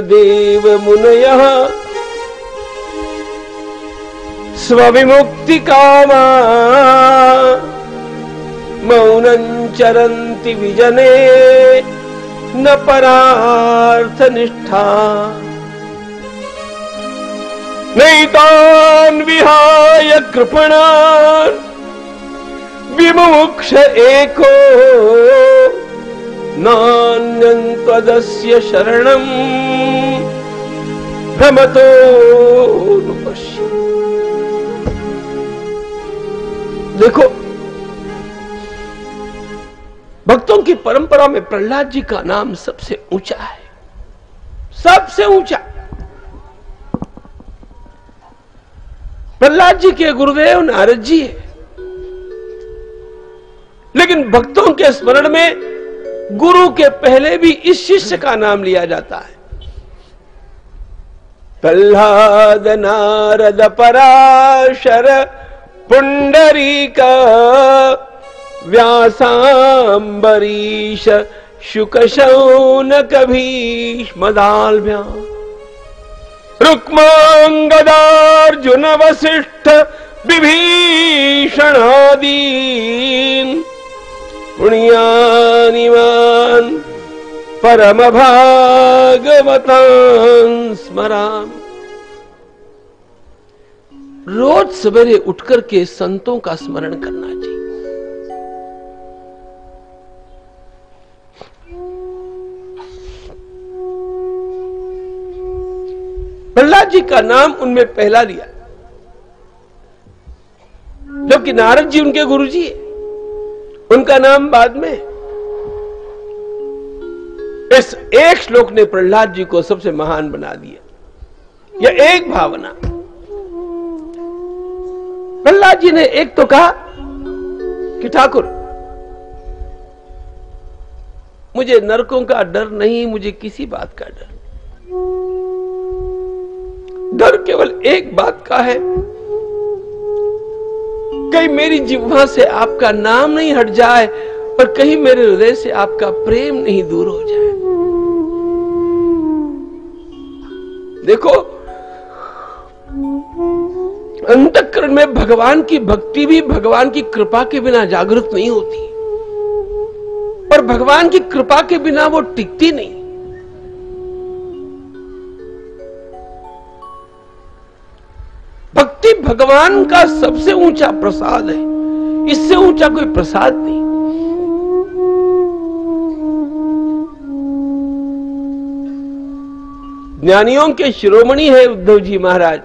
देव मुनयः। स्वविमुक्ति कामा। मौनं चरन्ति विजने। न परार्थ निष्ठा। नैतान् विहाय कृपणान् विमुक्ष एको। नान्यं त्वदस्य शरणं भ्रमतो देखो, भक्तों की परंपरा में प्रहलाद जी का नाम सबसे ऊँचा है। सबसे ऊँचा। प्रहलाद जी के गुरुदेव नारद जी है। लेकिन भक्तों के स्मरण में गुरु के पहले भी इस शिष्य का नाम लिया जाता है। प्रहलाद नारद पराशर पुंडरीक व्यासांबरीश शुक शौनक भीष्मदाल्भ्या रुक्मांगदार्जुन वसिष्ठ विभीषणादीन पुण्यानिमान परम भागवतान स्मराम। रोज सवेरे उठकर के संतों का स्मरण करना चाहिए। प्रहलाद जी का नाम उनमें पहला लिया। जबकि नारद जी उनके गुरु जी उनका नाम बाद में इस एक श्लोक ने प्रहलाद जी को सबसे महान बना दिया। यह एक भावना। प्रहलाद जी ने एक तो कहा कि ठाकुर, मुझे नरकों का डर नहीं, मुझे किसी बात का डर डर केवल एक बात का है कहीं मेरी जिह्वा से आपका नाम नहीं हट जाए, और कहीं मेरे हृदय से आपका प्रेम नहीं दूर हो जाए। देखो, अंतकरण में भगवान की भक्ति भी भगवान की कृपा के बिना जागृत नहीं होती। और भगवान की कृपा के बिना वो टिकती नहीं। भक्ति भगवान का सबसे ऊँचा प्रसाद है। इससे ऊँचा कोई प्रसाद नहीं। ज्ञानियों के शिरोमणि है उद्धव जी महाराज।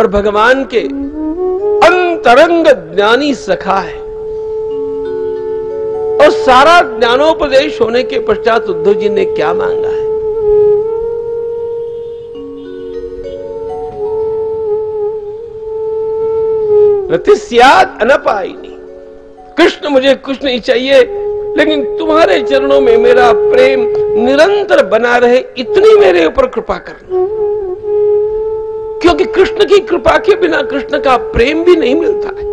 और भगवान के अंतरंग ज्ञानी सखा है। और सारा ज्ञानोपदेश होने के पश्चात उद्धव जी ने क्या मांगा है? अनपाइनी कृष्ण मुझे कुछ नहीं चाहिए, लेकिन तुम्हारे चरणों में मेरा प्रेम निरंतर बना रहे, इतनी मेरे ऊपर कृपा करना। क्योंकि कृष्ण की कृपा के बिना कृष्ण का प्रेम भी नहीं मिलता है।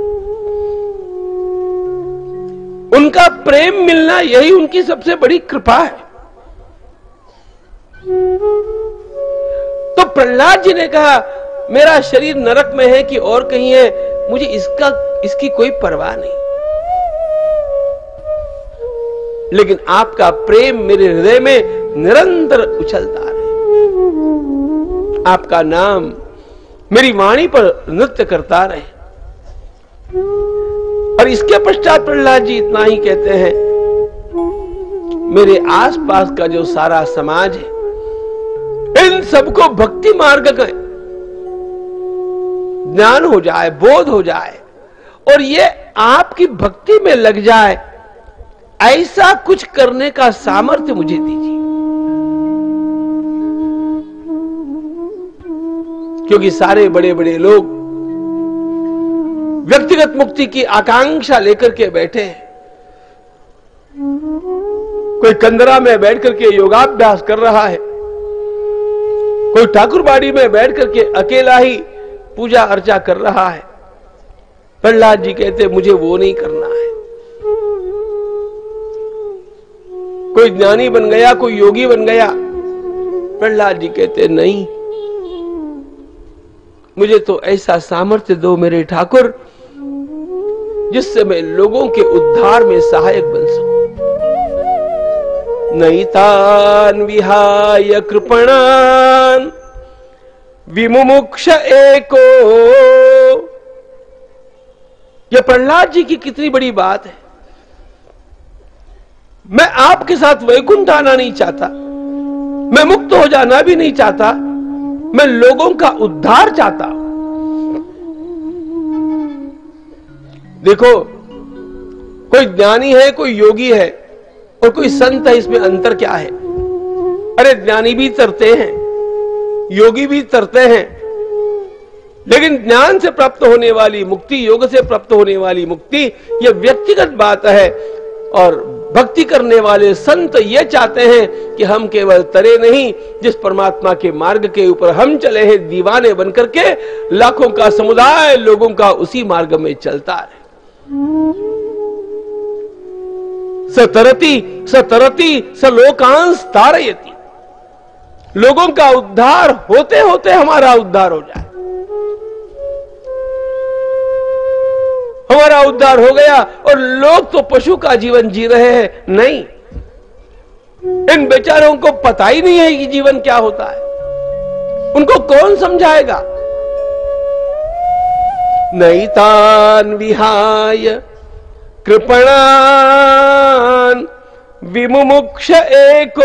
उनका प्रेम मिलना यही उनकी सबसे बड़ी कृपा है। तो प्रहलाद जी ने कहा, मेरा शरीर नरक में है कि और कहीं है, मुझे इसका, इसकी कोई परवाह नहीं। लेकिन आपका प्रेम मेरे हृदय में निरंतर उछलता रहे। आपका नाम मेरी वाणी पर नृत्य करता रहे। और इसके पश्चात प्रहलाद जी इतना ही कहते हैं, मेरे आसपास का जो सारा समाज है, इन सबको भक्ति मार्ग का ज्ञान हो जाए, बोध हो जाए, और ये आपकी भक्ति में लग जाए ऐसा कुछ करने का सामर्थ्य मुझे दीजिए। क्योंकि सारे बड़े बड़े लोग व्यक्तिगत मुक्ति की आकांक्षा लेकर के बैठे हैं। कोई कंदरा में बैठ करके योगाभ्यास कर रहा है। कोई ठाकुरबाड़ी में बैठ करके अकेला ही पूजा अर्चा कर रहा है। प्रहलाद जी कहते, मुझे वो नहीं करना है। कोई ज्ञानी बन गया, कोई योगी बन गया। प्रहलाद जी कहते, नहीं, मुझे तो ऐसा सामर्थ्य दो मेरे ठाकुर, जिससे मैं लोगों के उद्धार में सहायक बन सकूँ। नैतान विहाय कृपणान, विमुमुक्ष एको। यह प्रहलाद जी की कितनी बड़ी बात है। मैं आपके साथ वैकुंठ आना नहीं चाहता। मैं मुक्त हो जाना भी नहीं चाहता। मैं लोगों का उद्धार चाहता देखो, कोई ज्ञानी है, कोई योगी है, और कोई संत है, इसमें अंतर क्या है? अरे, ज्ञानी भी तरते हैं, योगी भी तरते हैं, लेकिन ज्ञान से प्राप्त होने वाली मुक्ति, योग से प्राप्त होने वाली मुक्ति, यह व्यक्तिगत बात है, और भक्ति करने वाले संत ये चाहते हैं कि हम केवल तरे नहीं, जिस परमात्मा के मार्ग के ऊपर हम चले हैं, दीवाने बनकर के लाखों का समुदाय लोगों का उसी मार्ग में चलता रहे। सतरती सतरती सलोकांश तारयती। लोगों का उद्धार होते होते हमारा उद्धार हो जाए। हमारा उद्धार हो गया और लोग तो पशु का जीवन जी रहे हैं। नहीं। इन बेचारों को पता ही नहीं है कि जीवन क्या होता है। उनको कौन समझाएगा? नैतान विहाय कृपणान विमुमुक्ष एको।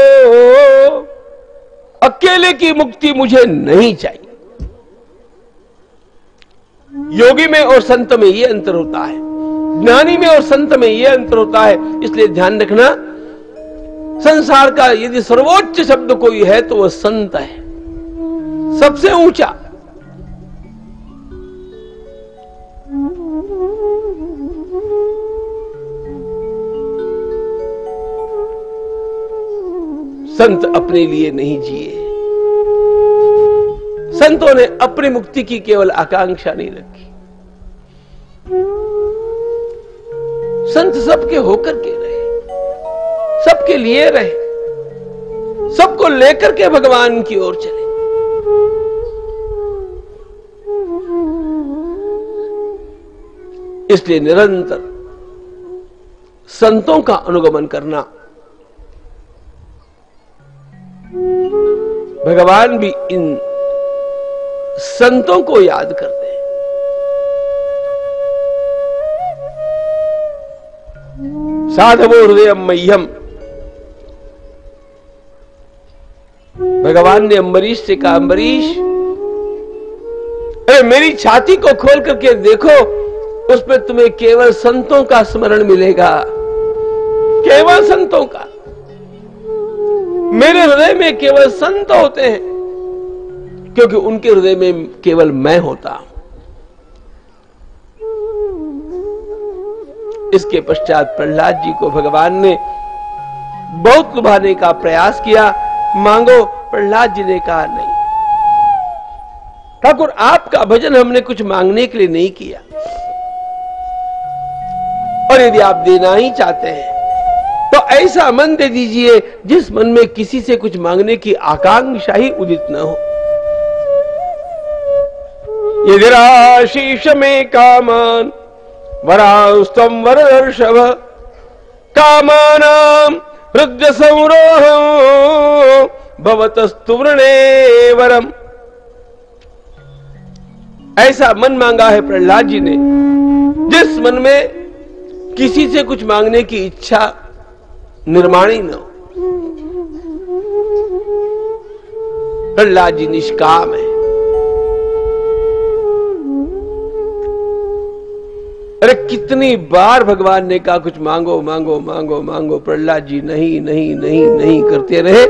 अकेले की मुक्ति मुझे नहीं चाहिए। योगी में और संत में ये अंतर होता है। ज्ञानी में और संत में यह अंतर होता है। इसलिए ध्यान रखना, संसार का यदि सर्वोच्च शब्द कोई है तो वह संत है। सबसे ऊँचा। संत अपने लिए नहीं जिए। संतों ने अपनी मुक्ति की केवल आकांक्षा नहीं रखी। संत सबके होकर के रहे, सबके लिए रहे, सबको लेकर के भगवान की ओर चले। इसलिए निरंतर संतों का अनुगमन करना, भगवान भी इन संतों को याद करते हैं। साधवो हृदय मह्यम भगवान ने अम्बरीश से कहा, अम्बरीश, अरे मेरी छाती को खोल करके देखो उसमें तुम्हें केवल संतों का स्मरण मिलेगा। केवल संतों का। मेरे हृदय में केवल संत होते हैं। क्योंकि उनके हृदय में केवल मैं होता। हूँ इसके पश्चात प्रहलाद जी को भगवान ने बहुत लुभाने का प्रयास किया। मांगो, प्रहलाद जी ने कहा, नहीं। ठाकुर, आपका भजन हमने कुछ मांगने के लिए नहीं किया। और यदि आप देना ही चाहते हैं तो ऐसा मन दे दीजिए जिस मन में किसी से कुछ मांगने की आकांक्षा ही उदित न हो। यदिराशीष में कामान वरास्तम वरदर्शव। कामानाम हृदय संरोह भवतस्तु वरम। ऐसा मन मांगा है प्रहलाद जी ने, जिस मन में किसी से कुछ मांगने की इच्छा निर्माण ही न हो। प्रहलाद जी निष्काम है। अरे कितनी बार भगवान ने कहा, कुछ मांगो मांगो मांगो मांगो, प्रहलाद जी, नहीं नहीं नहीं नहीं करते रहे।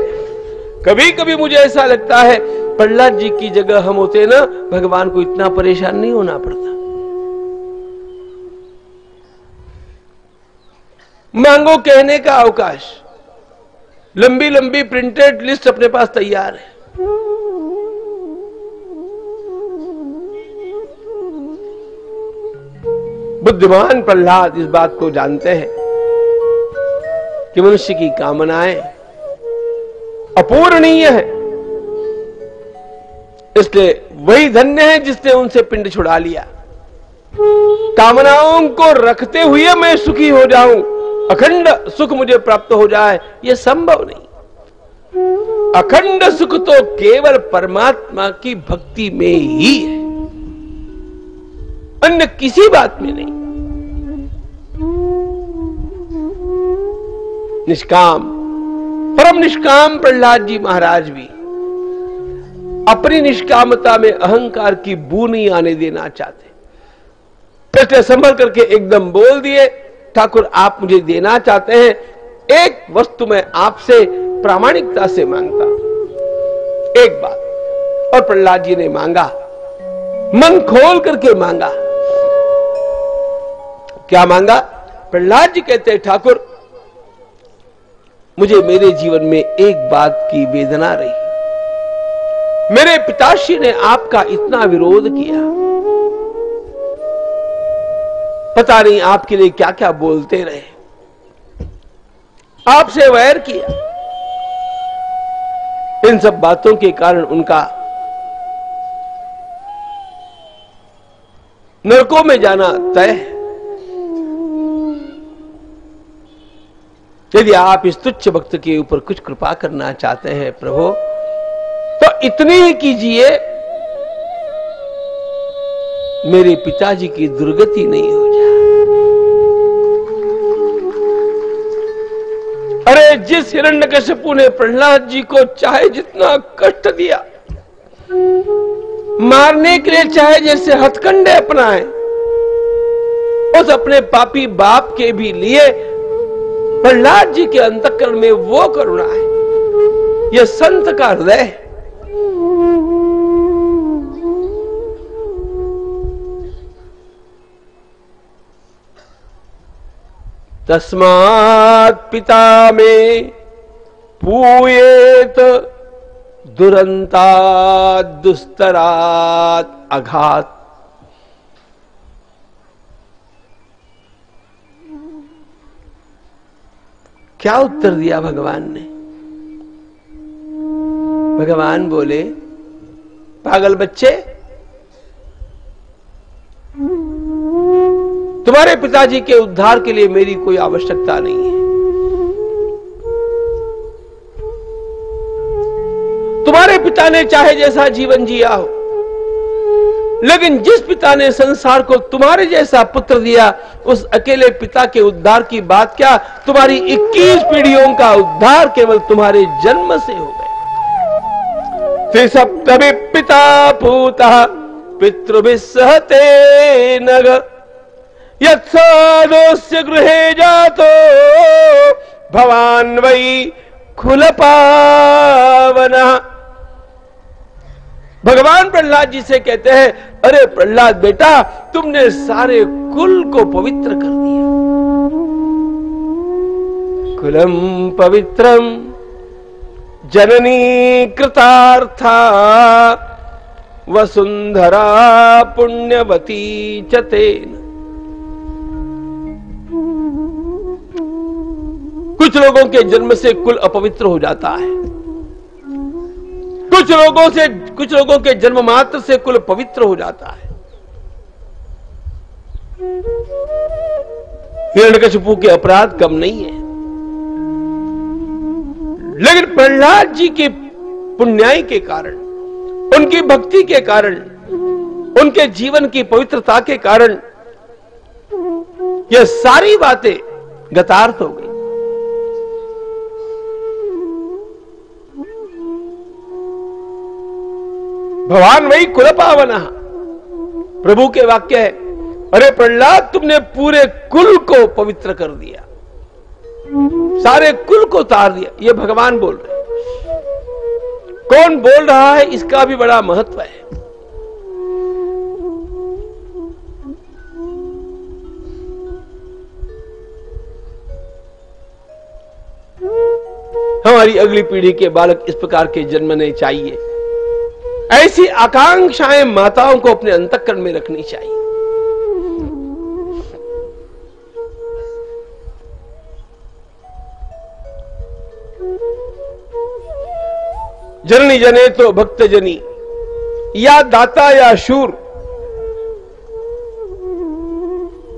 कभी कभी मुझे ऐसा लगता है, प्रहलाद जी की जगह हम होते ना, भगवान को इतना परेशान नहीं होना पड़ता। मांगो कहने का अवकाश। लंबी लंबी प्रिंटेड लिस्ट अपने पास तैयार है। बुद्धिमान प्रहलाद इस बात को जानते हैं कि मनुष्य की कामनाएँ अपूरणीय है। इसलिए वही धन्य है जिसने उनसे पिंड छुड़ा लिया। कामनाओं को रखते हुए मैं सुखी हो जाऊँ, अखंड सुख मुझे प्राप्त हो जाए, यह संभव नहीं। अखंड सुख तो केवल परमात्मा की भक्ति में ही है। अन्य किसी बात में नहीं। निष्काम, परम निष्काम प्रहलाद जी महाराज भी अपनी निष्कामता में अहंकार की बू नहीं आने देना चाहते। प्रश्न संभल करके एकदम बोल दिए, ठाकुर, आप मुझे देना चाहते हैं, एक वस्तु मैं आपसे प्रामाणिकता से माँगता एक बात। और प्रहलाद जी ने मांगा, मन खोल करके मांगा क्या मांगा? प्रहलाद जी कहते हैं, ठाकुर, मुझे मेरे जीवन में एक बात की वेदना रही। मेरे पिताश्री ने आपका इतना विरोध किया। पता नहीं आपके लिए क्या क्या बोलते रहे। आपसे वैर किया। इन सब बातों के कारण उनका नरकों में जाना तय है। यदि आप इस तुच्छ भक्त के ऊपर कुछ कृपा करना चाहते हैं, प्रभु तो इतनी ही कीजिए, मेरे पिताजी की दुर्गति नहीं हो जाए। अरे, जिस हिरण्यकशिपु ने प्रहलाद जी को चाहे जितना कष्ट दिया, मारने के लिए चाहे जैसे हथकंडे अपनाए, उस अपने पापी बाप के भी लिए प्रहलाद जी के अंतकरण में वो करुणा है। यह संत का हृदय तस्मात् पिता में पूयेत दुरंता दुस्तरात अघात। क्या उत्तर दिया भगवान ने? भगवान बोले, पागल बच्चे, तुम्हारे पिताजी के उद्धार के लिए मेरी कोई आवश्यकता नहीं है। तुम्हारे पिता ने चाहे जैसा जीवन जिया हो लेकिन जिस पिता ने संसार को तुम्हारे जैसा पुत्र दिया, उस अकेले पिता के उद्धार की बात क्या? तुम्हारी 21 पीढ़ियों का उद्धार केवल तुम्हारे जन्म से हो गया। सप्तमी पिता पूता भूता पितृभिसहते नग यत्सादोस्य गृहे जातो, भवान वही खुल पावना भगवान प्रहलाद जी से कहते हैं, अरे प्रहलाद बेटा, तुमने सारे कुल को पवित्र कर दिया। कुलम पवित्रम, जननी कृतार्था, वसुंधरा पुण्यवती चतेन कुछ लोगों के जन्म से कुल अपवित्र हो जाता है। कुछ लोगों से, कुछ लोगों के जन्म मात्र से कुल पवित्र हो जाता है। हिरण्यकशिपु के अपराध कम नहीं है। लेकिन प्रहलाद जी के पुण्याई के कारण, उनकी भक्ति के कारण, उनके जीवन की पवित्रता के कारण, यह सारी बातें गतार्थ हो गई। भगवान वही कुल पावना प्रभु के वाक्य है, अरे प्रहलाद, तुमने पूरे कुल को पवित्र कर दिया। सारे कुल को तार दिया। ये भगवान बोल रहे कौन बोल रहा है, इसका भी बड़ा महत्व है। हमारी अगली पीढ़ी के बालक इस प्रकार के जन्म नहीं चाहिए। ऐसी आकांक्षाएँ माताओं को अपने अंतकरण में रखनी चाहिए। जननी जने तो भक्त जनी, या दाता या शूर,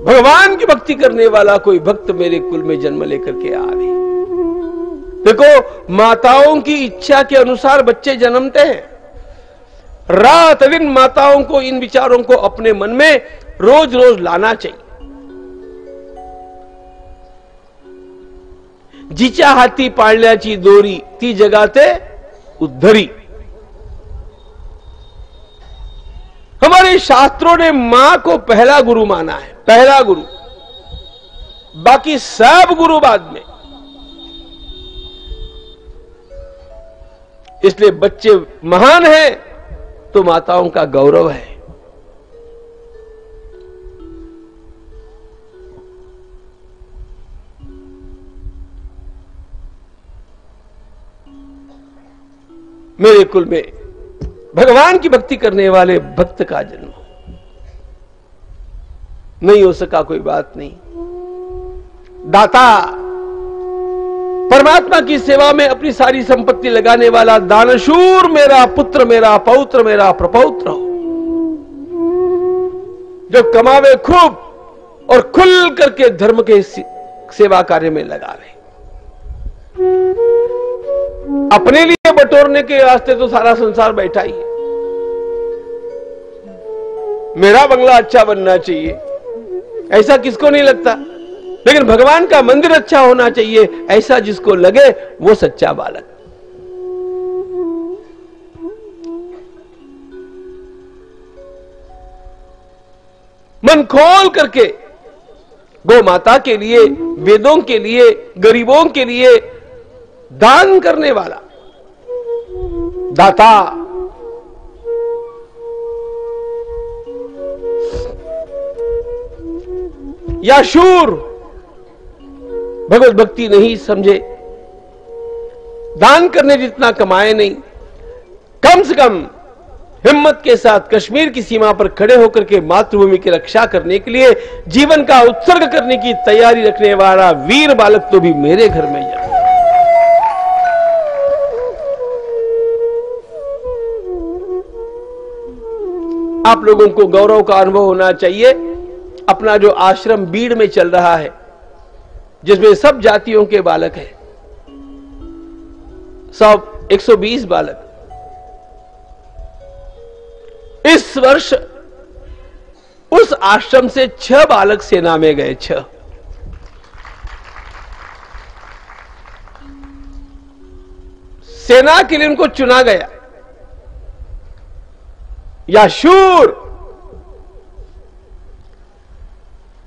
भगवान की भक्ति करने वाला कोई भक्त मेरे कुल में जन्म लेकर के आ रहे। देखो, माताओं की इच्छा के अनुसार बच्चे जन्मते हैं। रात दिन माताओं को, इन विचारों को अपने मन में रोज रोज लाना चाहिए। जिच्या हाती पाळण्याची दोरी, ती जगाते उद्धरी। हमारे शास्त्रों ने माँ को पहला गुरु माना है, पहला गुरु। बाकी सब गुरु बाद में। इसलिए बच्चे महान हैं तो माताओं का गौरव है। मेरे कुल में भगवान की भक्ति करने वाले भक्त का जन्म नहीं हो सका कोई बात नहीं। दाता परमात्मा की सेवा में अपनी सारी संपत्ति लगाने वाला दानशूर मेरा पुत्र, मेरा पौत्र, मेरा प्रपौत्र हो। जो कमावे खूब और खुल करके धर्म के सेवा कार्य में लगा रहे। अपने लिए बटोरने के रास्ते तो सारा संसार बैठा ही है। मेरा बंगला अच्छा बनना चाहिए। ऐसा किसको नहीं लगता? लेकिन भगवान का मंदिर अच्छा होना चाहिए, ऐसा जिसको लगे, वो सच्चा बालक। मन खोल करके, गो माता के लिए, वेदों के लिए, गरीबों के लिए दान करने वाला, दाता। या शूर भगवत भक्ति नहीं समझे। दान करने जितना कमाए नहीं। कम से कम हिम्मत के साथ कश्मीर की सीमा पर खड़े होकर के मातृभूमि की रक्षा करने के लिए, जीवन का उत्सर्ग करने की तैयारी रखने वाला वीर बालक तो भी मेरे घर में जा आप लोगों को गौरव का अनुभव होना चाहिए। अपना जो आश्रम बीड़ में चल रहा है जिसमें सब जातियों के बालक हैं। सब 120 बालक। इस वर्ष उस आश्रम से छह बालक सेना में गए, छह। सेना के लिए उनको चुना गया। या शूर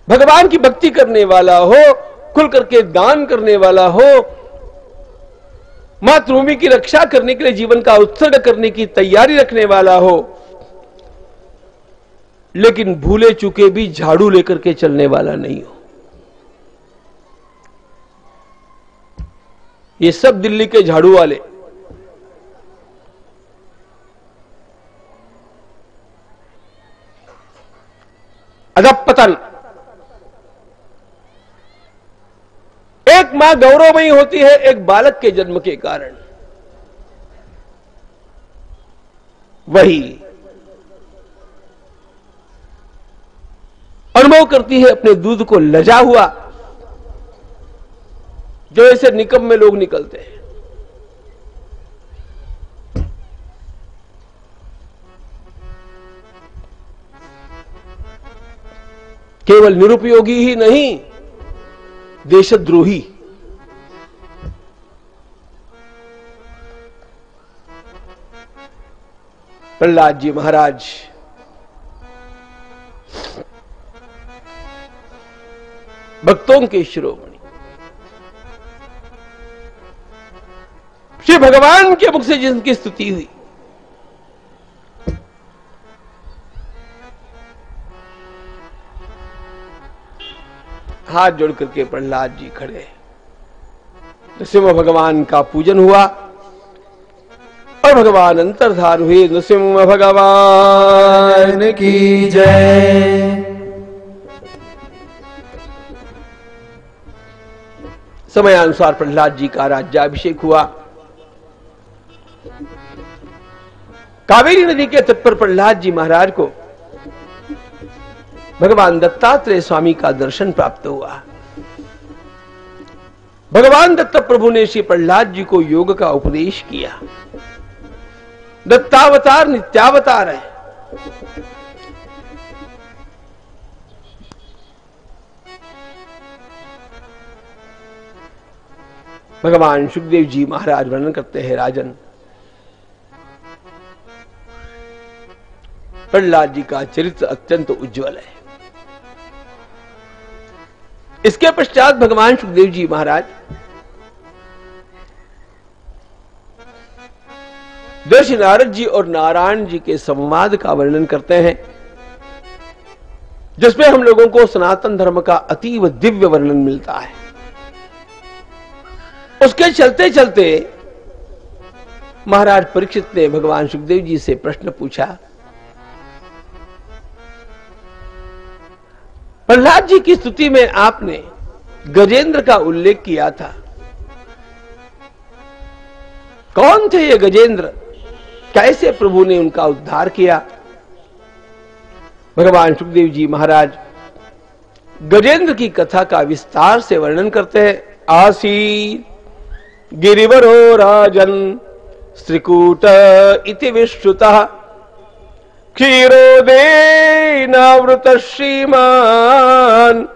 भगवान की भक्ति करने वाला हो खुल करके दान करने वाला हो, मातृभूमि की रक्षा करने के लिए, जीवन का उत्सर्ग करने की तैयारी रखने वाला हो, लेकिन भूले चुके भी झाड़ू लेकर के चलने वाला नहीं हो। ये सब दिल्ली के झाड़ू वाले। अधपतन एक माँ गौरवमयी होती है, एक बालक के जन्म के कारण। वही अनुभव करती है अपने दूध को लजा हुआ, जो ऐसे निकम में लोग निकलते हैं। केवल निरुपयोगी ही नहीं देशद्रोही। प्रहलाद जी महाराज। भक्तों के शिरोमणि। श्री भगवान के मुख से जिनकी स्तुति हुई हाथ जोड़ करके प्रहलाद जी खड़े। नृसिंह भगवान का पूजन हुआ और भगवान अंतर्धार हुए। नृसिंह भगवान की जय। समयानुसार प्रहलाद जी का राज्याभिषेक हुआ। कावेरी नदी के तट पर प्रहलाद जी महाराज को भगवान दत्तात्रेय स्वामी का दर्शन प्राप्त हुआ। भगवान दत्त प्रभु ने श्री प्रहलाद जी को योग का उपदेश किया। दत्तावतार नित्यावतार है। भगवान सुखदेव जी महाराज वर्णन करते हैं, राजन। प्रहलाद जी का चरित्र अत्यंत उज्जवल है। इसके पश्चात भगवान सुखदेव जी महाराज दर्श नारद जी और नारायण जी के संवाद का वर्णन करते हैं, जिसमें हम लोगों को सनातन धर्म का अतीव दिव्य वर्णन मिलता है। उसके चलते चलते महाराज परीक्षित ने भगवान सुखदेव जी से प्रश्न पूछा प्रहलाद जी की स्तुति में आपने गजेंद्र का उल्लेख किया था। कौन थे ये गजेंद्र? कैसे प्रभु ने उनका उद्धार किया? भगवान सुखदेव जी महाराज, गजेंद्र की कथा का विस्तार से वर्णन करते हैं। आसी गिरिवरो राजन श्रीकूट इति विश्रुता। क्षीरोदेनावृत श्रीमान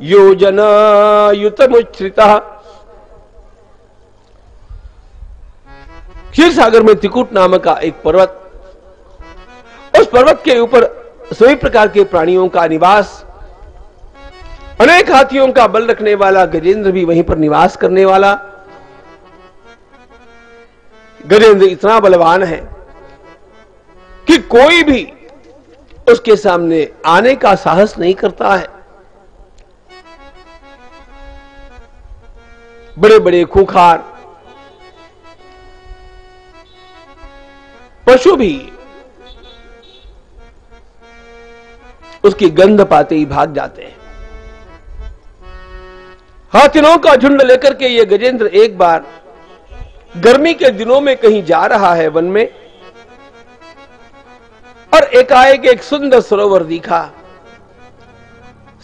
योजनायुतमुच्छ्रिता। क्षीर सागर में त्रिकुट नामक का एक पर्वत, उस पर्वत के ऊपर सभी प्रकार के प्राणियों का निवास, अनेक हाथियों का बल रखने वाला गजेंद्र भी वहीं पर निवास करने वाला। गजेंद्र इतना बलवान है कि कोई भी उसके सामने आने का साहस नहीं करता है। बड़े बड़े खूखार, पशु भी उसकी गंध पाते ही भाग जाते हैं। हाथिनों का झुंड लेकर के ये गजेंद्र एक बार गर्मी के दिनों में कहीं जा रहा है वन में और एकाएक एक सुंदर सरोवर दिखा।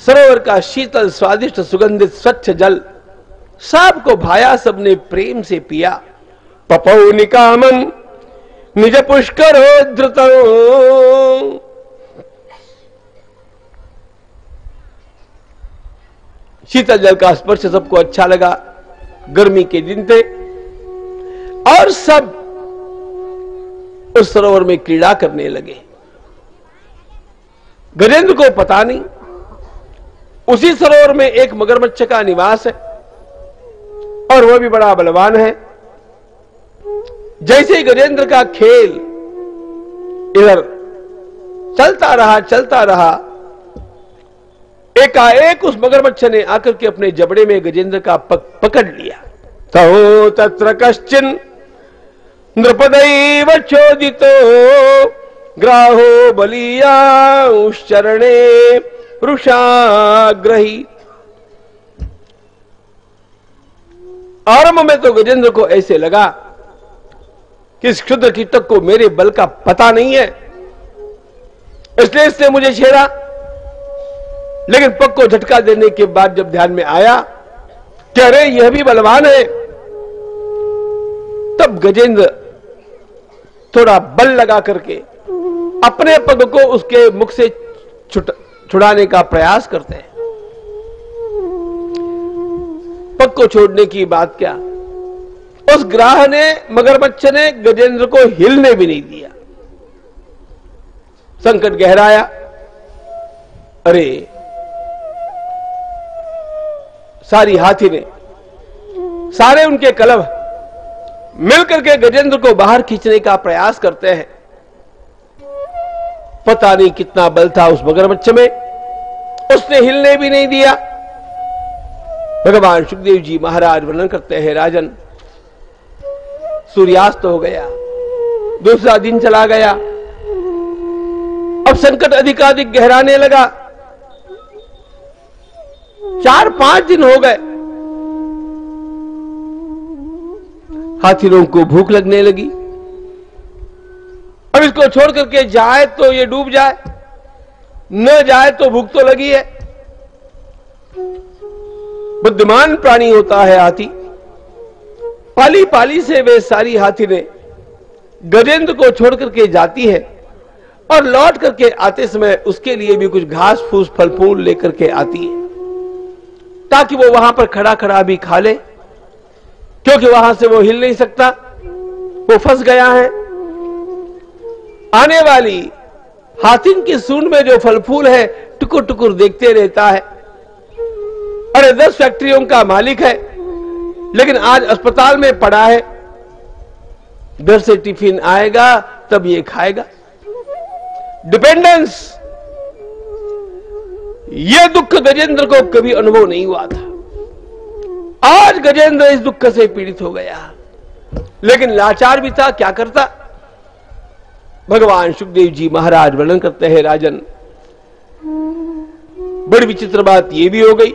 सरोवर का शीतल, स्वादिष्ट, सुगंधित, स्वच्छ जल सबको भाया, सबने प्रेम से पिया। पपौ निकामन, निज पुष्कर धृत शीतल जल का स्पर्श सबको अच्छा लगा, गर्मी के दिन थे। और सब उस सरोवर में क्रीड़ा करने लगे। गजेंद्र को पता नहीं। उसी सरोवर में एक मगरमच्छ का निवास है और वह भी बड़ा बलवान है। जैसे ही गजेंद्र का खेल इधर चलता रहा चलता रहा एकाएक उस मगरमच्छ ने आकर के अपने जबड़े में गजेंद्र का पक, पकड़ लिया। तो तत्र कश्चिन नृपदैव चोदितो। ग्राहो बलिया चरणे रुषाग्रही आरंभ में तो गजेंद्र को ऐसे लगा कि इस क्षुद्र कीटक को मेरे बल का पता नहीं है। इसलिए इसने मुझे छेड़ा। लेकिन पग को झटका देने के बाद जब ध्यान में आया, कह रहे, यह भी बलवान है। तब गजेंद्र थोड़ा बल लगा करके अपने पग को उसके मुख से छुड़ाने का प्रयास करते हैं। पग को छोड़ने की बात क्या? उस ग्राह ने, मगरमच्छ ने, गजेंद्र को हिलने भी नहीं दिया। संकट गहराया। अरे, सारी हाथी ने, सारे उनके कलव मिलकर के गजेंद्र को बाहर खींचने का प्रयास करते हैं। पता नहीं कितना बल था उस मगरमच्छ में। उसने हिलने भी नहीं दिया। भगवान सुखदेव जी महाराज वर्णन करते हैं, राजन, सूर्यास्त हो गया, दूसरा दिन चला गया। अब संकट अधिकाधिक गहराने लगा। चार पाँच दिन हो गए। हाथीरों को भूख लगने लगी। अब इसको छोड़ करके जाए तो ये डूब जाए, न जाए तो भूख तो लगी है। बुद्धिमान प्राणी होता है हाथी। पाली पाली से वे सारी हाथी ने गजेंद्र को छोड़ करके जाती है और लौट करके आते समय उसके लिए भी कुछ घास फूस फल फूल लेकर के आती है, ताकि वो वहाँ पर खड़ा खड़ा भी खा ले, क्योंकि वहाँ से वो हिल नहीं सकता। वो फंस गया है। आने वाली हाथिन की सूंड में जो फल फूल है टुकुर टुकुर देखते रहता है। अरे, दस फैक्ट्रियों का मालिक है, लेकिन आज अस्पताल में पड़ा है। घर से टिफ़िन आएगा, तब ये खाएगा। डिपेंडेंस। यह दुख गजेंद्र को कभी अनुभव नहीं हुआ था। आज गजेंद्र इस दुख से पीड़ित हो गया। लेकिन लाचार भी था, क्या करता? भगवान सुखदेव जी महाराज वर्णन करते हैं, राजन। बड़ी विचित्र बात यह भी हो गई।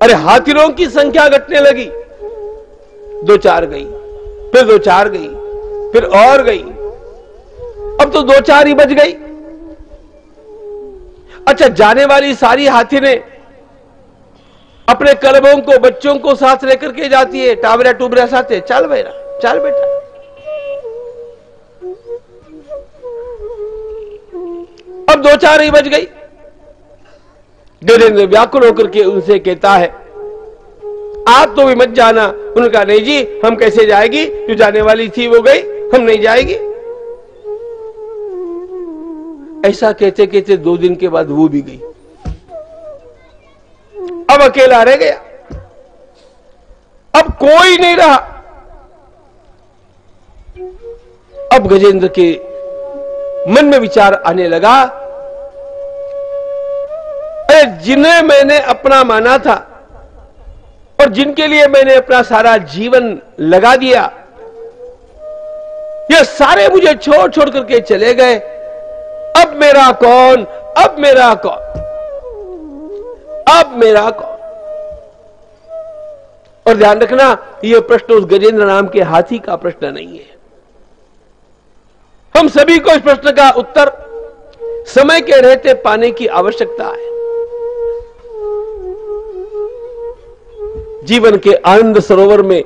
अरे हाथिरों की संख्या घटने लगी। दो चार गई, फिर दो चार गई, फिर और गई। अब तो दो चार ही बच गई। अच्छा जाने वाली सारी हाथी ने अपने कलबों को, बच्चों को साथ लेकर के जाती है टाबरा टूबरा साथ चल बेटा चल बेटा। दो चार ही बच गई। गजेंद्र व्याकुल होकर के उनसे कहता है, आप तो भी मत जाना। उन्होंने कहा, नहीं जी, हम कैसे जाएगी? जो जाने वाली थी वो गई, हम नहीं जाएगी। ऐसा कहते कहते दो दिन के बाद वो भी गई। अब अकेला रह गया। अब कोई नहीं रहा। अब गजेंद्र के मन में विचार आने लगा जिन्हें मैंने अपना माना था और जिनके लिए मैंने अपना सारा जीवन लगा दिया, ये सारे मुझे छोड़ छोड़ करके चले गए। अब मेरा कौन? अब मेरा कौन? अब मेरा कौन? और ध्यान रखना यह प्रश्न उस गजेंद्र नाम के हाथी का प्रश्न नहीं है। हम सभी को इस प्रश्न का उत्तर समय के रहते पाने की आवश्यकता है। जीवन के आनंद सरोवर में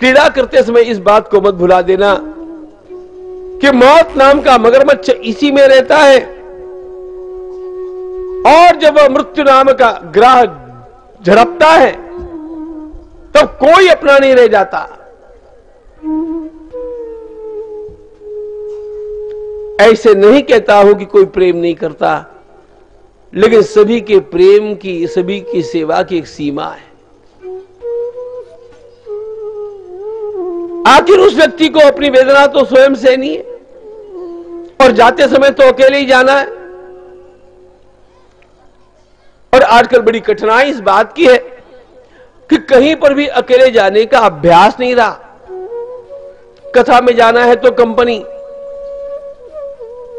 क्रीड़ा करते समय इस बात को मत भुला देना कि मौत नाम का मगरमच्छ इसी में रहता है। और जब वह मृत्यु नाम का ग्राह झड़पता है, तब तो कोई अपना नहीं रह जाता। ऐसे नहीं कहता हूँ कि कोई प्रेम नहीं करता, लेकिन सभी के प्रेम की, सभी की सेवा की एक सीमा है। आखिर उस व्यक्ति को अपनी वेदना तो स्वयं से नहीं है। और जाते समय तो अकेले ही जाना है। और आजकल बड़ी कठिनाई इस बात की है कि कहीं पर भी अकेले जाने का अभ्यास नहीं रहा। कथा में जाना है तो कंपनी,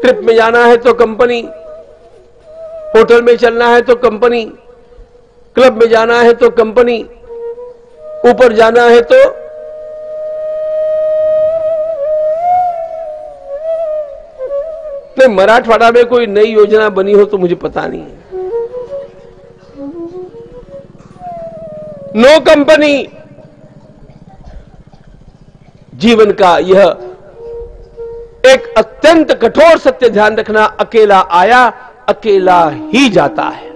ट्रिप में जाना है तो कंपनी, होटल में चलना है तो कंपनी, क्लब में जाना है तो कंपनी, ऊपर जाना है तो नहीं मराठवाड़ा में कोई नई योजना बनी हो तो मुझे पता नहीं है। नो कंपनी जीवन का यह एक अत्यंत कठोर सत्य ध्यान रखना अकेला आया, अकेला ही जाता है।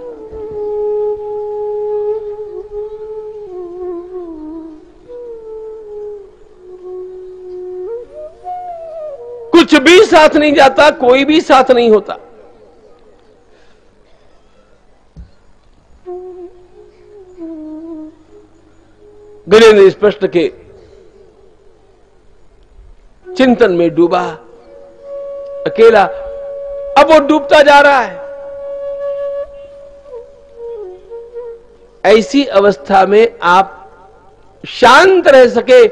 कुछ भी साथ नहीं जाता, कोई भी साथ नहीं होता। गजेंद्र प्रश्न के चिंतन में डूबा। अकेला, अब वो डूबता जा रहा है। ऐसी अवस्था में आप शांत रह सके,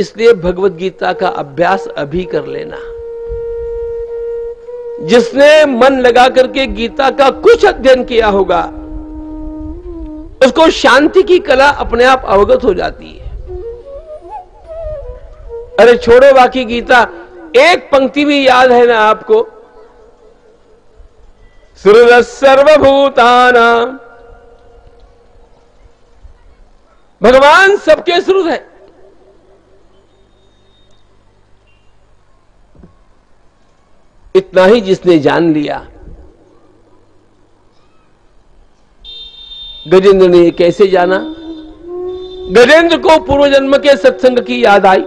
इसलिए भगवत गीता का अभ्यास अभी कर लेना। जिसने मन लगा करके गीता का कुछ अध्ययन किया होगा, उसको शांति की कला अपने आप अवगत हो जाती है। अरे छोड़ो बाकी गीता, एक पंक्ति भी याद है ना आपको? सुर सर्वभूताना। भगवान सबके श्रुत है। इतना ही जिसने जान लिया। गजेंद्र ने ये कैसे जाना? गजेंद्र को पूर्व जन्म के सत्संग की याद आई।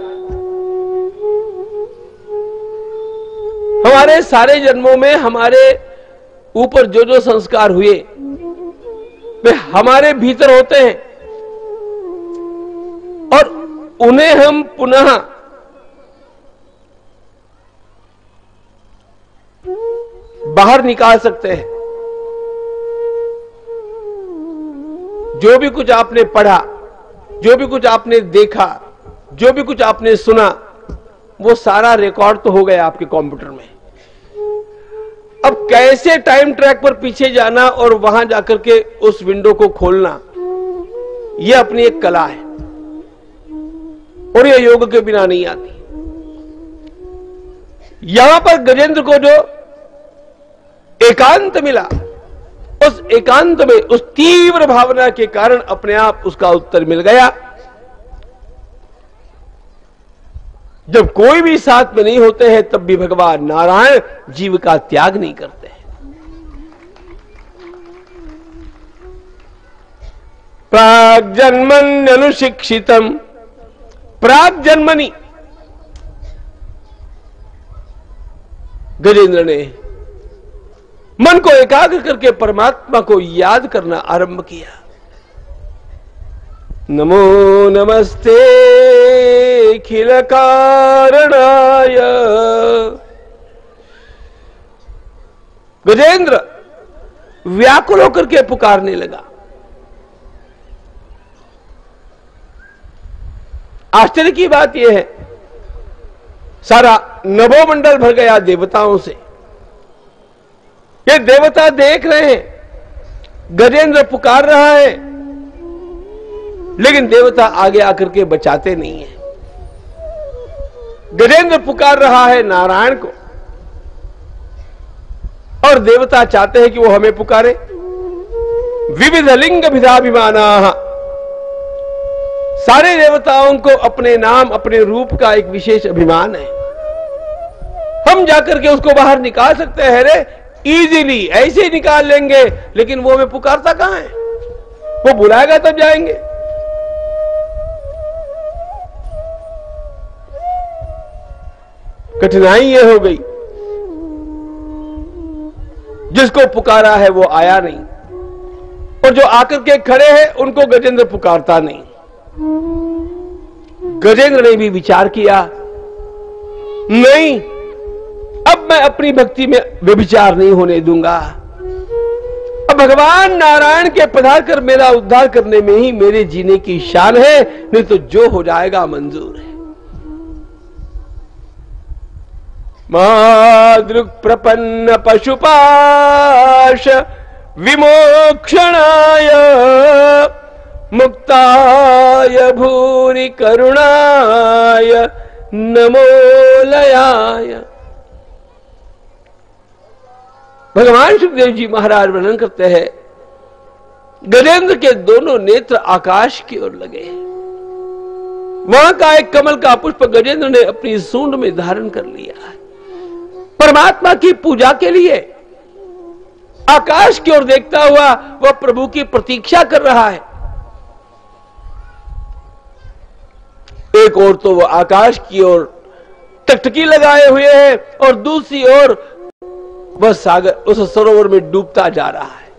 हमारे सारे जन्मों में हमारे ऊपर जो जो संस्कार हुए, वे हमारे भीतर होते हैं। और उन्हें हम पुनः बाहर निकाल सकते हैं। जो भी कुछ आपने पढ़ा, जो भी कुछ आपने देखा, जो भी कुछ आपने सुना, वो सारा रिकॉर्ड तो हो गया आपके कंप्यूटर में। अब कैसे टाइम ट्रैक पर पीछे जाना और वहाँ जाकर के उस विंडो को खोलना यह अपनी एक कला है। और यह योग के बिना नहीं आती। यहाँ पर गजेंद्र को जो एकांत मिला। उस एकांत में उस तीव्र भावना के कारण अपने आप उसका उत्तर मिल गया। जब कोई भी साथ में नहीं होते हैं, तब भी भगवान नारायण जीव का त्याग नहीं करते हैं। प्राग जन्मन अनुशिक्षितम प्राग जन्मनी। गजेंद्र ने मन को एकाग्र करके परमात्मा को याद करना आरंभ किया। नमो नमस्ते खिल कारणाय गजेंद्र व्याकुल होकर के पुकारने लगा। आश्चर्य की बात यह है, सारा नभोमंडल भर गया देवताओं से। ये देवता देख रहे हैं। गजेंद्र पुकार रहा है। लेकिन देवता आगे आकर के बचाते नहीं है। गजेंद्र पुकार रहा है नारायण को। और देवता चाहते हैं कि वो हमें पुकारे। विविध लिंग विधाभिमाना सारे देवताओं को अपने नाम, अपने रूप का एक विशेष अभिमान है। हम जाकर के उसको बाहर निकाल सकते हैं। रे इजीली ऐसे ही निकाल लेंगे। लेकिन वो हमें पुकारता कहाँ है? वो बुलाएगा तब जाएँगे। कठिनाई ये हो गई। जिसको पुकारा है वो आया नहीं। और जो आकर के खड़े हैं, उनको गजेंद्र पुकारता नहीं। गजेंद्र ने भी विचार किया, नहीं अब मैं अपनी भक्ति में व्यभिचार नहीं होने दूँगा। अब भगवान नारायण के पधार कर मेरा उद्धार करने में ही मेरे जीने की शान है, नहीं तो जो हो जाएगा मंजूर है। मादृक प्रपन्न पशुपाश विमोक्षणाय मुक्ताय भूरि करुणाय नमोलयाय भगवान सुखदेव जी महाराज वर्णन करते हैं, गजेंद्र के दोनों नेत्र आकाश की ओर लगे वहाँ का एक कमल का पुष्प गजेंद्र ने अपनी सूंड में धारण कर लिया परमात्मा की पूजा के लिए आकाश की ओर देखता हुआ वह प्रभु की प्रतीक्षा कर रहा है। एक और तो वह आकाश की ओर टकटकी लगाए हुए है और दूसरी ओर वह सागर उस सरोवर में डूबता जा रहा है।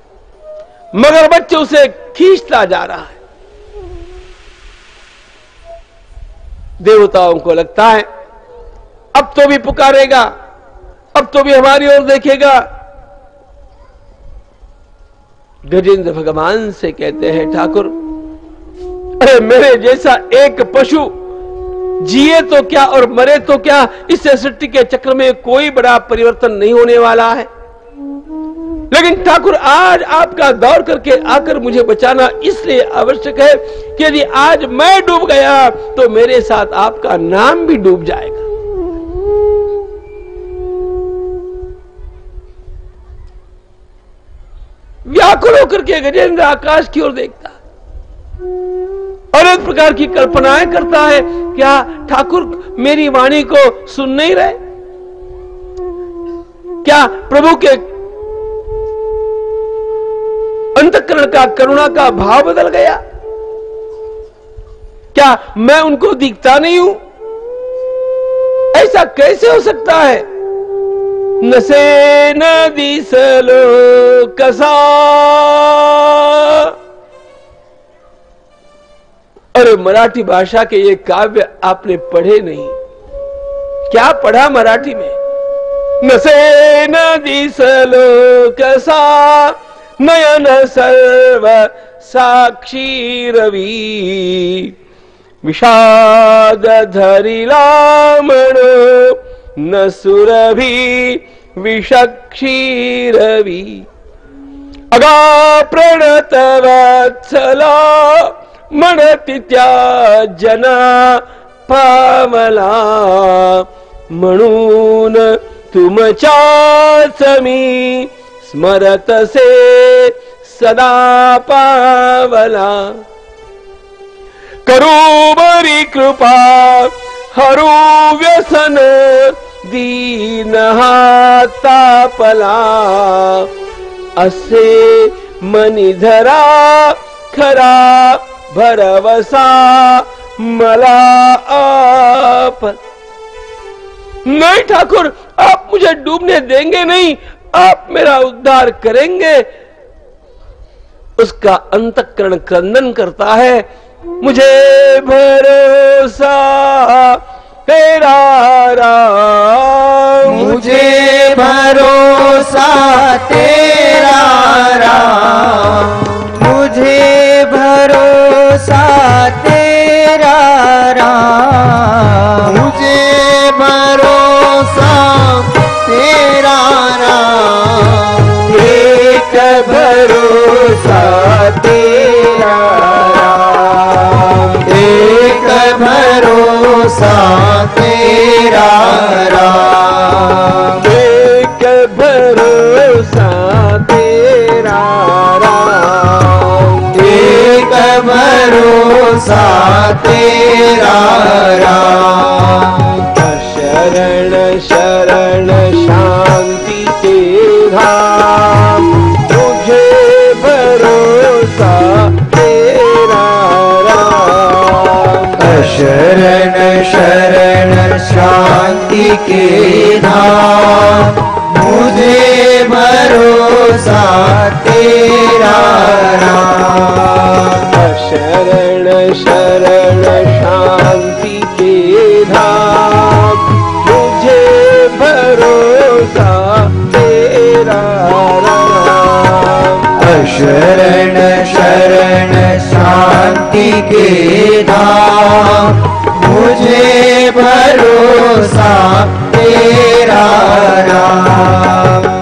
मगर बच्चे उसे खींचता जा रहा है। देवताओं को लगता है, अब तो भी पुकारेगा, अब तो भी हमारी ओर देखेगा। गजेंद्र भगवान से कहते हैं, ठाकुर, अरे मेरे जैसा एक पशु जिए तो क्या और मरे तो क्या, इस सृष्टि के चक्र में कोई बड़ा परिवर्तन नहीं होने वाला है। लेकिन ठाकुर, आज आपका दौर करके आकर मुझे बचाना इसलिए आवश्यक है कि यदि आज मैं डूब गया तो मेरे साथ आपका नाम भी डूब जाएगा। व्याकुल होकर के गजेंद्र आकाश की ओर देखता। एक प्रकार की कल्पनाएँ करता है, क्या ठाकुर मेरी वाणी को सुन नहीं रहे? क्या प्रभु के अंतकरण का करुणा का भाव बदल गया? क्या मैं उनको दिखता नहीं हूँ? ऐसा कैसे हो सकता है? नसे न दिसलो कसा अरे मराठी भाषा के ये काव्य आपने पढ़े नहीं। क्या पढ़ा मराठी में? नसे न दिसलो कसा नयन सर्व साक्षी रवि। विषाद धरिला म्हणो न सुरभी विषक्षी रवी। अगा प्रणत वत्सला म्हणती त्या जना पावला म्हणून तुमच्याच मी स्मरतसे सदा पावला. करू बरी कृपा, हरू व्यसन, दीन तापला. असे मनिधरा खरा भरवसा मला आप। नहीं ठाकुर, आप मुझे डूबने देंगे नहीं, आप मेरा उद्धार करेंगे। उसका अंतकरण क्रंदन करता है। मुझे भरोसा तेरा राम मुझे भरोसा तेरा राम। मुझे भरोसा तेरा राम। मुझे भरोसा तेरा राम। एक भरोसा तेरा राम। एक भरोसा तेरा राम। एक भरोसा तेरा भरोसा तेरा शरण शरण, शांति धाम। तुझे भरोसा तेरा शरण शरण, शांति के धाम। मुझे भरोसा तेरा राम शरण शरण, शांति के धाम। मुझे भरोसा, तेरा शरण शरण, शांति के धाम। मुझे भरोसा, तेरा राम।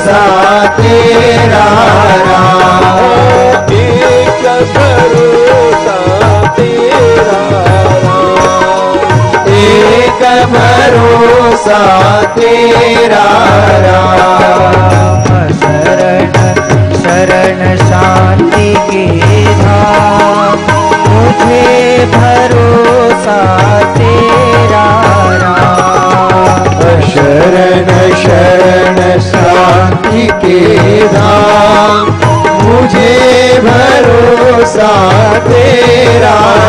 सा तेरा राम एक भरोसा तेरा राम। एक भरोसा तेरा राम। शरण शरण शांति के धाम। मुझे भरोसा तेरा राम। शरण शरण शांति के धाम। मुझे भरोसा तेरा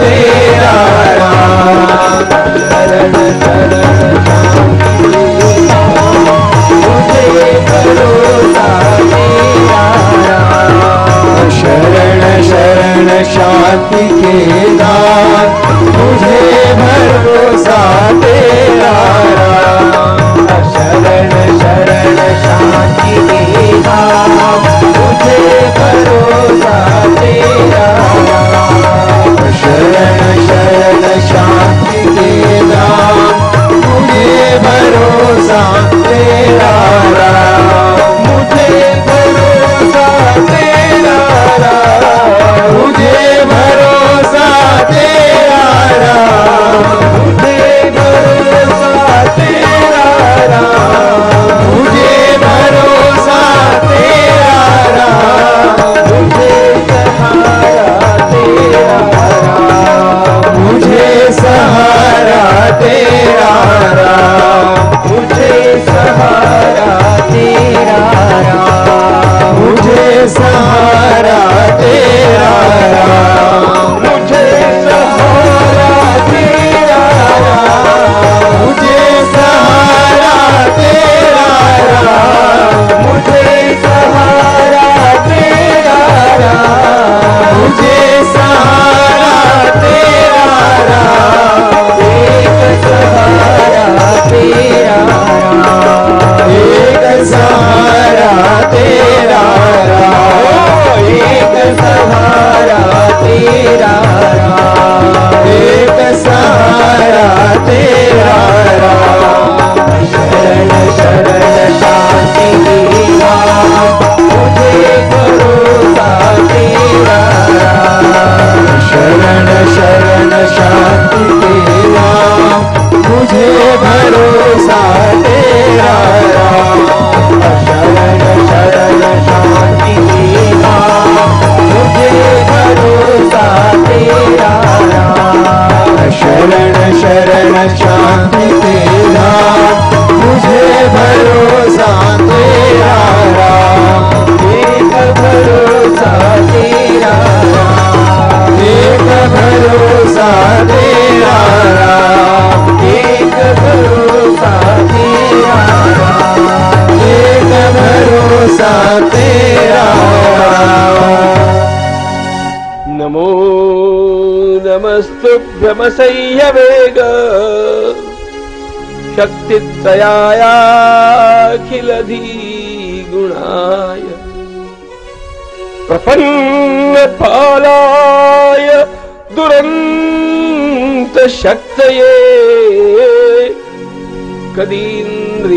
शरण शरण श्याम शरण शरण शांति के नमस्तुभ्यमसह्य वेग। शक्तित्रयायाखिलधी गुणाय प्रपन्नपालाय दुरन्तशक्तये। कदीन्द्रियाणाम्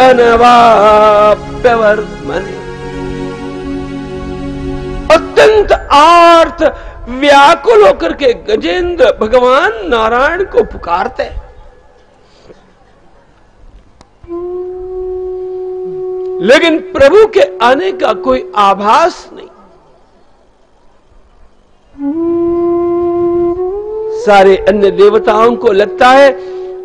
अनवाप्यवर्मने अत्यंत आर्थ व्याकुल होकर के गजेंद्र भगवान नारायण को पुकारते। लेकिन प्रभु के आने का कोई आभास नहीं। सारे अन्य देवताओं को लगता है,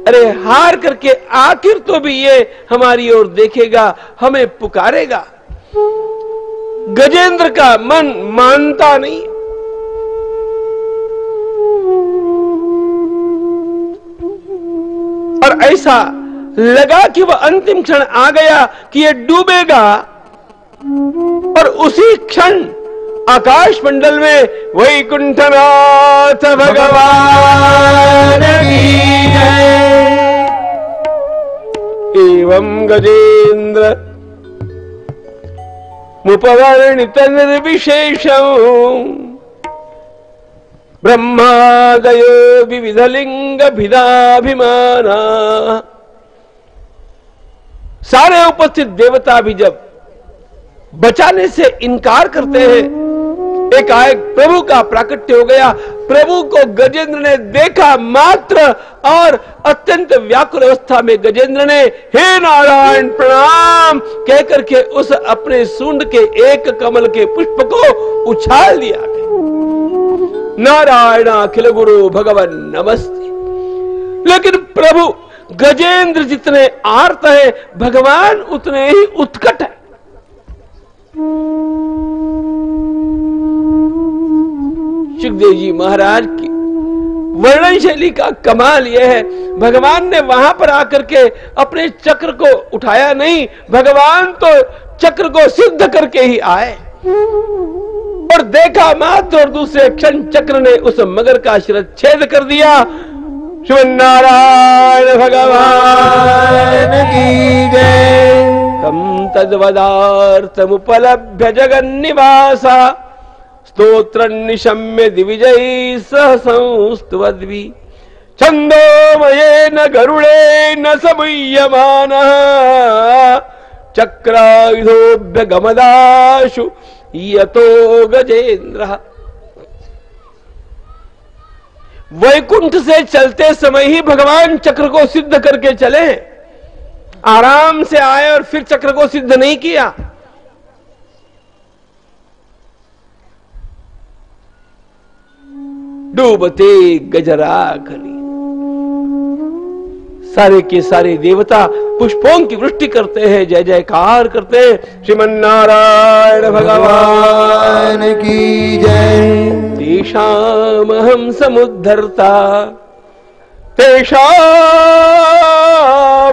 अरे हार करके आखिर तो भी ये हमारी ओर देखेगा, हमें पुकारेगा। गजेंद्र का मन मानता नहीं। ऐसा लगा कि वह अंतिम क्षण आ गया कि यह डूबेगा। और उसी क्षण आकाश मंडल में वैकुंठनाथ भगवान एवं गजेंद्र। मुपवर्णित निर्विशेषम्। ब्रह्मादयो विविधलिंग भिदाभिमाना सारे उपस्थित देवता भी जब बचाने से इनकार करते हैं, एकाएक प्रभु का प्राकट्य हो गया। प्रभु को गजेंद्र ने देखा मात्र और अत्यंत व्याकुल अवस्था में गजेंद्र ने, हे नारायण, प्रणाम! कहकर के उस अपने सूंड के एक कमल के पुष्प को उछाल दिया नारायण अखिल गुरु भगवान, नमस्ते। लेकिन प्रभु, गजेंद्र जितने आर्त है, भगवान उतने ही उत्कट है। सुखदेव जी महाराज की वर्णन शैली का कमाल यह है। भगवान ने वहाँ पर आकर के अपने चक्र को उठाया नहीं, भगवान तो चक्र को सिद्ध करके ही आए। और देखा मात्र और दूसरे क्षण चक्र ने उस मगर का शिरच्छेद कर दिया। नारायण भगवान की जय। तम तद्वदार्थमुपलभ्य जगन्निवासा। स्तोत्र निशम्य दिविजय सह न छंदोमयेन गरुड़ेन समुह्यमान। चक्रायुधोभ्य गमदाशु यतो गजेंद्र। वैकुंठ से चलते समय ही भगवान चक्र को सिद्ध करके चले। आराम से आए और फिर चक्र को सिद्ध नहीं किया। डूबते गजरा करी सारे के सारे देवता पुष्पों की वृष्टि करते हैं, जय जयकार करते हैं। श्रीमन नारायण भगवान की जय। तेषाम हम समुद्धरता। तेषाम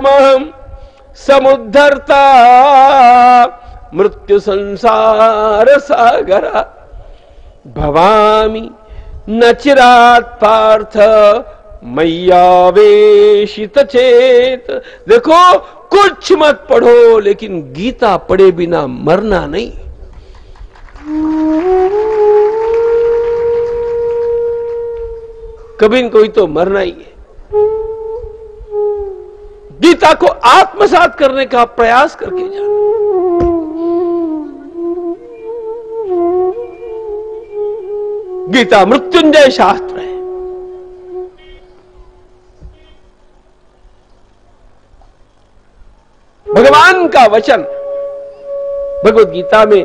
हम समुद्धरता। मृत्यु संसार सागरा। भवामी न पार्थ। मैयावेशित चेत। देखो, कुछ मत पढ़ो, लेकिन गीता पढ़े बिना मरना नहीं। कभी न कोई तो मरना ही है। गीता को आत्मसात करने का प्रयास करके जाना। गीता मृत्युंजय शास्त्र है। भगवान का वचन भगवत गीता में,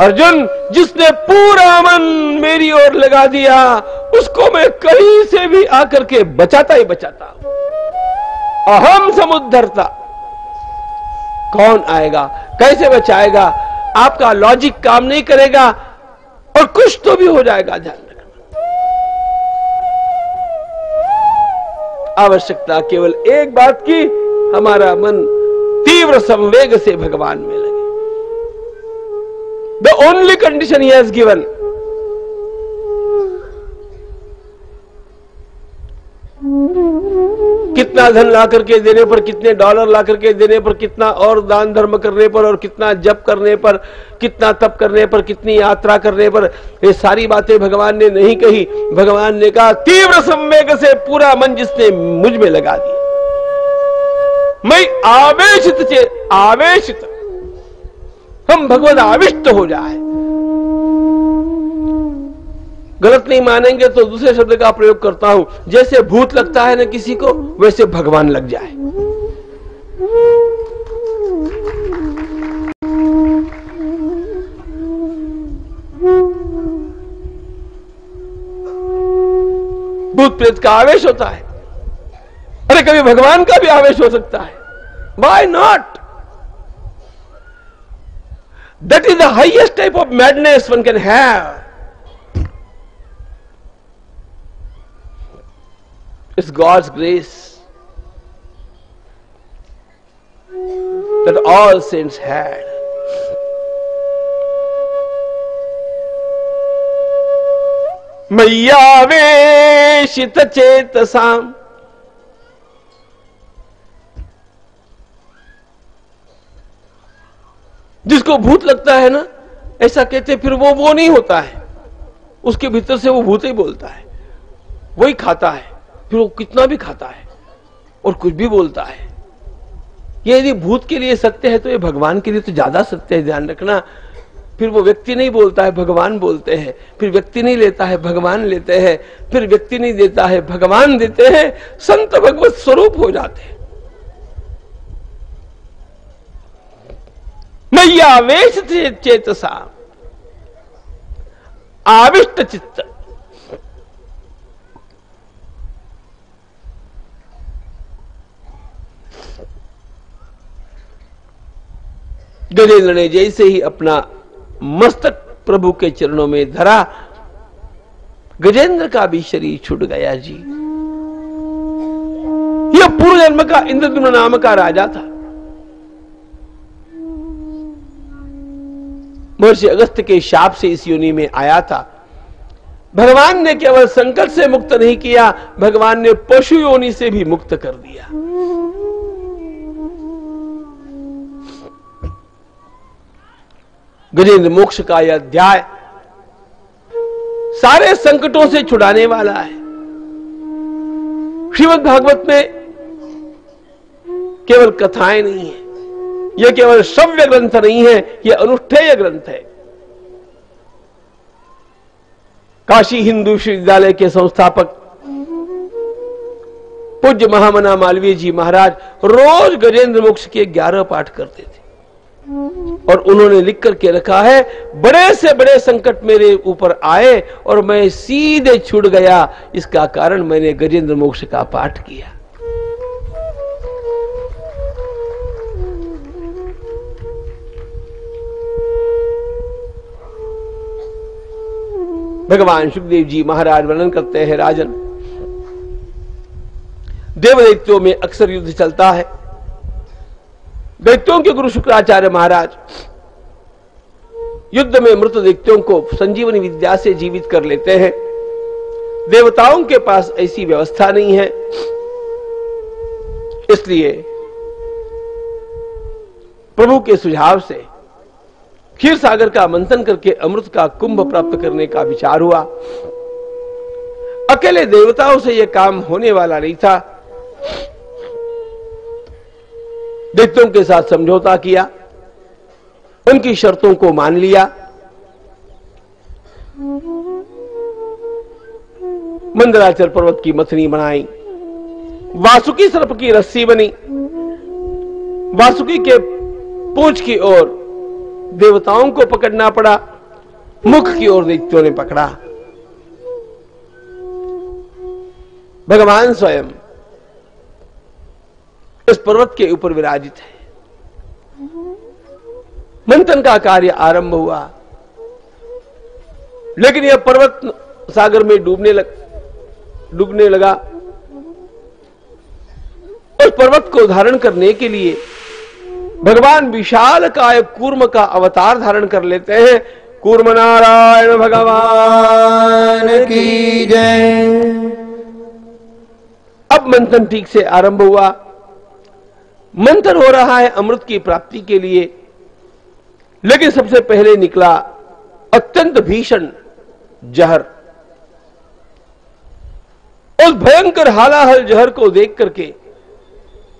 अर्जुन जिसने पूरा मन मेरी ओर लगा दिया, उसको मैं कहीं से भी आकर के बचाता ही बचाता हूँ। अहम समुद्धरता। कौन आएगा? कैसे बचाएगा? आपका लॉजिक काम नहीं करेगा और कुछ तो भी हो जाएगा ध्यान रखना। आवश्यकता केवल एक बात की, हमारा मन तीव्र संवेग से भगवान में लगे। The only condition he has given कितना धन ला करके देने पर, कितने डॉलर ला करके देने पर, कितना और दान धर्म करने पर और कितना जप करने पर, कितना तप करने पर, कितनी यात्रा करने पर, ये सारी बातें भगवान ने नहीं कही। भगवान ने कहा, तीव्र संवेग से पूरा मन जिसने मुझमें लगा दिया। मैं आवेशित चे, आवेशित। हम भगवान आविष्ट हो जाए। गलत नहीं मानेंगे तो दूसरे शब्द का प्रयोग करता हूँ। जैसे भूत लगता है ना किसी को, वैसे भगवान लग जाए। भूत प्रेत का आवेश होता है। अरे कभी भगवान का भी आवेश हो सकता है। Why not that is the highest type of madness one can have It's God's grace that all saints had. मैयावेशित चेतसाम जिसको भूत लगता है ना, ऐसा कहते फिर वो वो नहीं होता है। उसके भीतर से वो भूत ही बोलता है। वही खाता है, फिर वो कितना भी खाता है, और कुछ भी बोलता है। ये यदि भूत के लिए सत्य है तो ये भगवान के लिए तो ज़्यादा सत्य है, ध्यान रखना। फिर वो व्यक्ति नहीं बोलता है, भगवान बोलते हैं। फिर व्यक्ति नहीं लेता है, भगवान लेते हैं। फिर व्यक्ति नहीं देता है, भगवान देते हैं। संत भगवत स्वरूप हो जाते हैं। मैयावेश चेतसा आविष्ट चित्त गजेंद्र ने जैसे ही अपना मस्तक प्रभु के चरणों में धरा, गजेंद्र का भी शरीर छूट गया जी। यह पूर्व जन्म का इंद्रद्युम्न नाम का राजा था। महर्षि अगस्त के शाप से इस योनि में आया था। भगवान ने केवल संकट से मुक्त नहीं किया, भगवान ने पशु योनि से भी मुक्त कर दिया। गजेंद्र मोक्ष का यह अध्याय सारे संकटों से छुड़ाने वाला है। श्रीमद भागवत में केवल कथाएँ नहीं है। यह केवल श्रव्य ग्रंथ नहीं है यह अनुष्ठेय ग्रंथ है। काशी हिंदू विश्वविद्यालय के संस्थापक पूज्य महामना मालवीय जी महाराज रोज गजेंद्र मोक्ष के ग्यारह पाठ करते थे। और उन्होंने लिख करके रखा है, बड़े से बड़े संकट मेरे ऊपर आए और मैं सीधे छूट गया, इसका कारण मैंने गजेंद्र मोक्ष का पाठ किया। भगवान सुखदेव जी महाराज वर्णन करते हैं राजन। देवदैत्यों में अक्सर युद्ध चलता है। दैत्यों के गुरु शुक्राचार्य महाराज युद्ध में मृत दैत्यों को संजीवनी विद्या से जीवित कर लेते हैं। देवताओं के पास ऐसी व्यवस्था नहीं है। इसलिए प्रभु के सुझाव से क्षीर सागर का मंथन करके अमृत का कुंभ प्राप्त करने का विचार हुआ। अकेले देवताओं से यह काम होने वाला नहीं था। दैत्यों के साथ समझौता किया। उनकी शर्तों को मान लिया। मंदराचल पर्वत की मथनी बनाई वासुकी सर्प की रस्सी बनी। वासुकी के पूछ की ओर देवताओं को पकड़ना पड़ा, मुख की ओर दैत्यों ने पकड़ा। भगवान स्वयं इस पर्वत के ऊपर विराजित है। मंथन का कार्य आरंभ हुआ। लेकिन यह पर्वत सागर में डूबने लग, डूबने लगा। उस पर्वत को धारण करने के लिए भगवान विशाल काय कूर्म का अवतार धारण कर लेते हैं। कूर्म नारायण भगवान की जय। अब मंथन ठीक से आरंभ हुआ। मंथन हो रहा है अमृत की प्राप्ति के लिए। लेकिन सबसे पहले निकला अत्यंत भीषण जहर। उस भयंकर हालाहल जहर को देख करके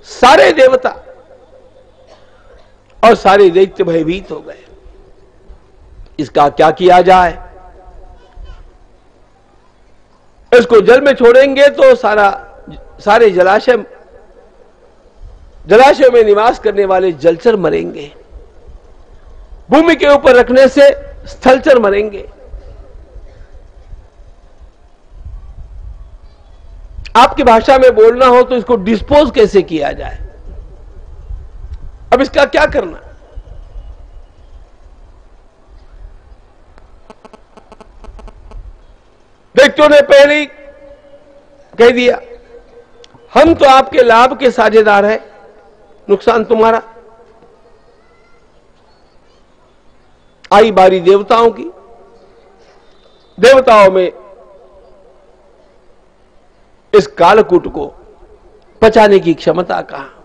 सारे देवता और सारे दैत्य भयभीत हो गए। इसका क्या किया जाए? इसको जल में छोड़ेंगे तो सारा, सारे जलाशय जलाशय में निवास करने वाले जलचर मरेंगे। भूमि के ऊपर रखने से स्थलचर मरेंगे। आपकी भाषा में बोलना हो तो इसको डिस्पोज कैसे किया जाए? अब इसका क्या करना? व्यक्तियों ने पहले कह दिया, हम तो आपके लाभ के साझेदार हैं, नुकसान तुम्हारा। आई बारी देवताओं की, देवताओं में इस कालकूट को पचाने की क्षमता कहा?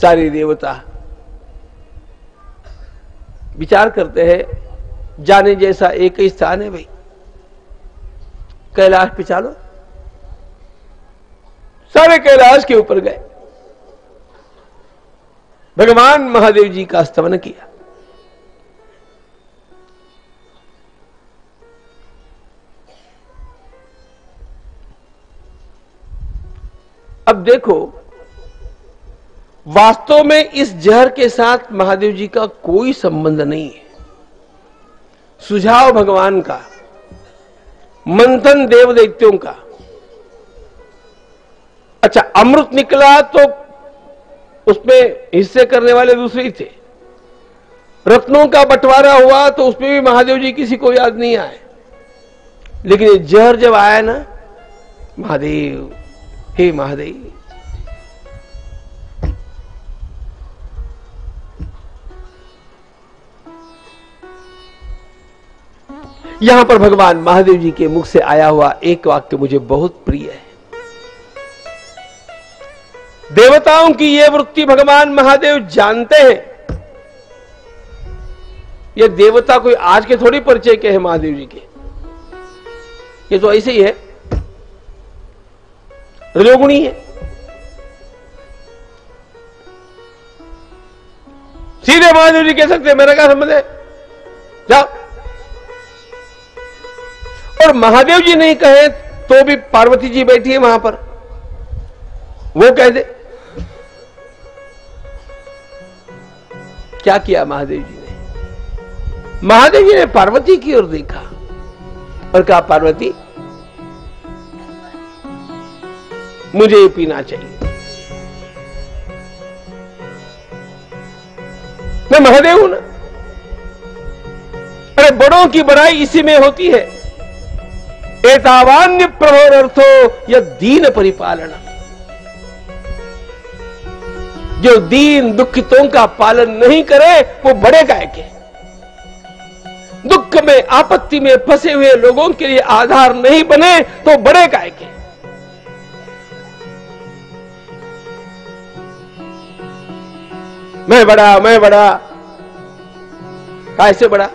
सारे देवता विचार करते हैं, जाने जैसा एक ही स्थान है भाई। कैलाश पे चालो। सारे कैलाश के ऊपर गए। भगवान महादेव जी का स्तवन किया। अब देखो वास्तव में इस जहर के साथ महादेव जी का कोई संबंध नहीं है। सुझाव भगवान का, मंथन देव दैत्यों का। अच्छा अमृत निकला तो उसमें हिस्से करने वाले दूसरे ही थे। रत्नों का बंटवारा हुआ तो उसमें भी महादेव जी किसी को याद नहीं आए। लेकिन जहर जब आया ना, महादेव, हे महादेव यहाँ पर भगवान महादेव जी के मुख से आया हुआ एक वाक्य मुझे बहुत प्रिय है। देवताओं की यह वृत्ति भगवान महादेव जानते हैं। ये देवता कोई आज के थोड़ी परिचय के हैं महादेव जी के। ये तो ऐसे ही है। रजोगुणी है। सीधे महादेव जी कह सकते मेरा क्या संबंध है? जाओ। और महादेव जी नहीं कहे तो भी पार्वती जी बैठी है वहाँ पर। वो कह दे, क्या किया महादेव जी ने? महादेव जी ने पार्वती की ओर देखा और कहा, पार्वती, मुझे ये पीना चाहिए। मैं महादेव हूँ ना। अरे बड़ों की बड़ाई इसी में होती है। एतावान्य प्रभोरर्थो यह दीन परिपालना। जो दीन दुखितों का पालन नहीं करे, वो बड़े गाय के दुख में, आपत्ति में फंसे हुए लोगों के लिए आधार नहीं बने तो बड़े गाय के मैं बड़ा मैं बड़ा। कैसे बड़ा?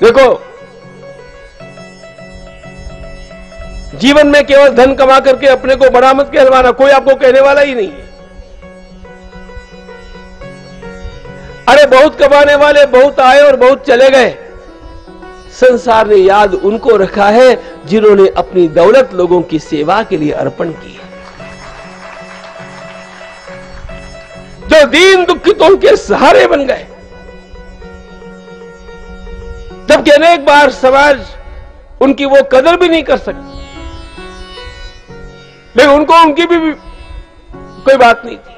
देखो जीवन में केवल धन कमा करके अपने को बड़ा मत कहलवाना, कोई आपको कहने वाला ही नहीं है। अरे, बहुत कमाने वाले बहुत आए और बहुत चले गए। संसार ने याद उनको रखा है, जिन्होंने अपनी दौलत लोगों की सेवा के लिए अर्पण की है। जो दीन दुखितों के सहारे बन गए। जबकि अनेक बार समाज उनकी वो कदर भी नहीं कर सकती। लेकिन उनको उनकी भी, भी कोई बात नहीं थी।